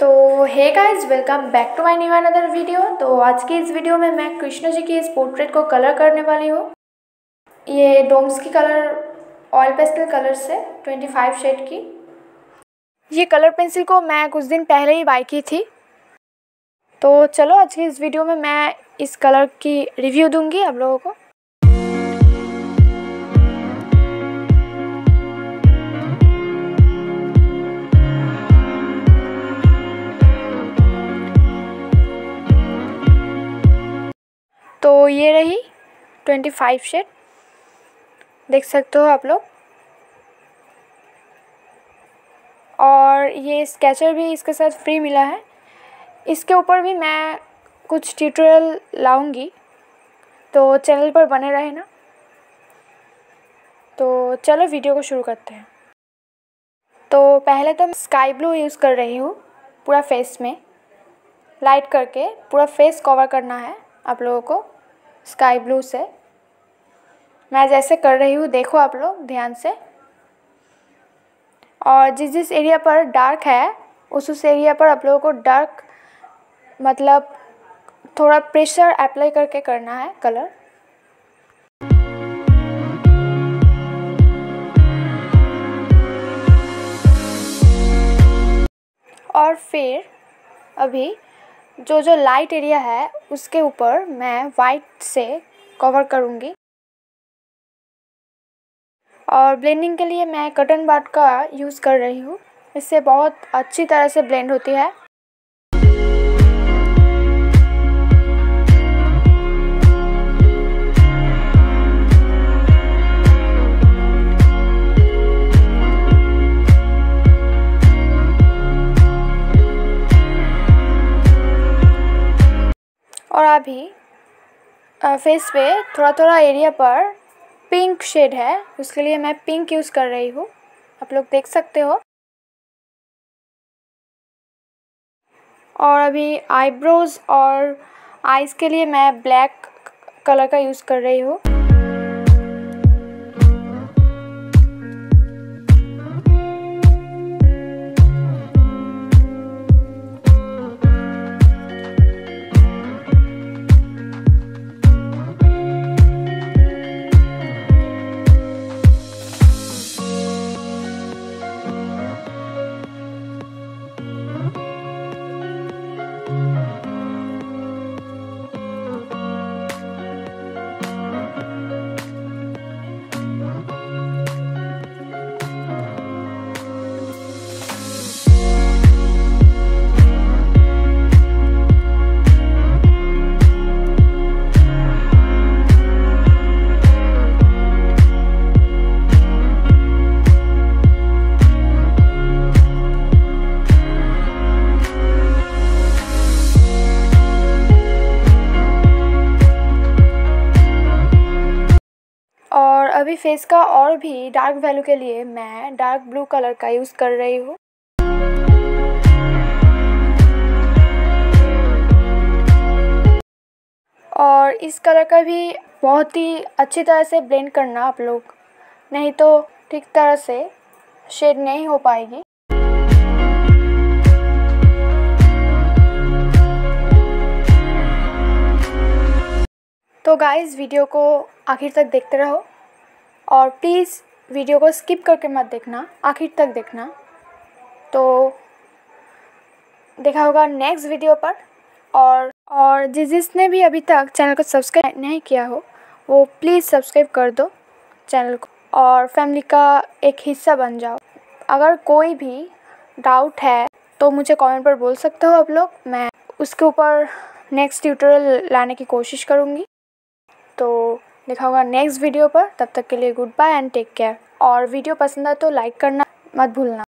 तो hey guys welcome back to my new another video तो आज की इस वीडियो में मैं कृष्ण जी की इस पोर्ट्रेट को कलर करने वाली हूँ। ये डोम्स की कलर ऑयल पेस्टल कलर से 25 शेड की। ये कलर पेंसिल को मैं कुछ दिन पहले ही बाई की थी। तो चलो आज की इस वीडियो में मैं इस कलर की रिव्यू दूँगी आप लोगों को। तो ये रही ट्वेंटी फाइव शेड देख सकते हो आप लोग। और ये स्केचर भी इसके साथ फ्री मिला है। इसके ऊपर भी मैं कुछ ट्यूटोरियल लाऊँगी। तो चैनल पर बने रहे ना। तो चलो वीडियो को शुरू करते हैं। तो पहले तो मैं स्काई ब्लू यूज़ कर रही हूँ पूरा फेस में। लाइट करके पूरा फेस कवर करना है आप लोगों को। स्काई ब्लू से। मैं जैसे कर रही हूँ, देखो आप लोग, ध्यान से। और जिस जिस एरिया पर डार्क है, उस उस एरिया पर आप लोगों को डार्क मतलब थोड़ा प्रेशर अप्लाई करके करना है कलर और फिर अभी जो जो लाइट एरिया है, उसके ऊपर मैं वाइट से कवर करूँगी। और ब्लेंडिंग के लिए मैं कटन बाट का यूज़ कर रही हूँ। इससे बहुत अच्छी तरह से ब्लेंड होती है। और अभी फेस पे थोड़ा थोड़ा एरिया पर पिंक शेड है। उसके लिए मैं पिंक यूज़ कर रही हूँ। आप लोग देख सकते हो। और अभी आईब्रोज़ और आइज़ के लिए मैं ब्लैक कलर का यूज़ कर रही हूँ। अभी फेस का और भी डार्क वैल्यू के लिए मैं डार्क ब्लू कलर का यूज़ कर रही हूँ। और इस कलर का भी बहुत ही अच्छी तरह से ब्लेंड करना आप लोग। नहीं तो ठीक तरह से शेड नहीं हो पाएगी। तो गाइस वीडियो को आखिर तक देखते रहो। और प्लीज़ वीडियो को स्किप करके मत देखना, आखिर तक देखना। तो देखा होगा नेक्स्ट वीडियो पर। और और जिस जिसने भी अभी तक चैनल को सब्सक्राइब नहीं किया हो, वो प्लीज़ सब्सक्राइब कर दो चैनल को और फैमिली का एक हिस्सा बन जाओ। अगर कोई भी डाउट है तो मुझे कमेंट पर बोल सकते हो आप लोग। मैं उसके ऊपर नेक्स्ट ट्यूटोरियल लाने की कोशिश करूँगी। तो देखा होगा नेक्स्ट वीडियो पर। तब तक के लिए good bye and take care और वीडियो पसंद आए तो लाइक करना मत भूलना।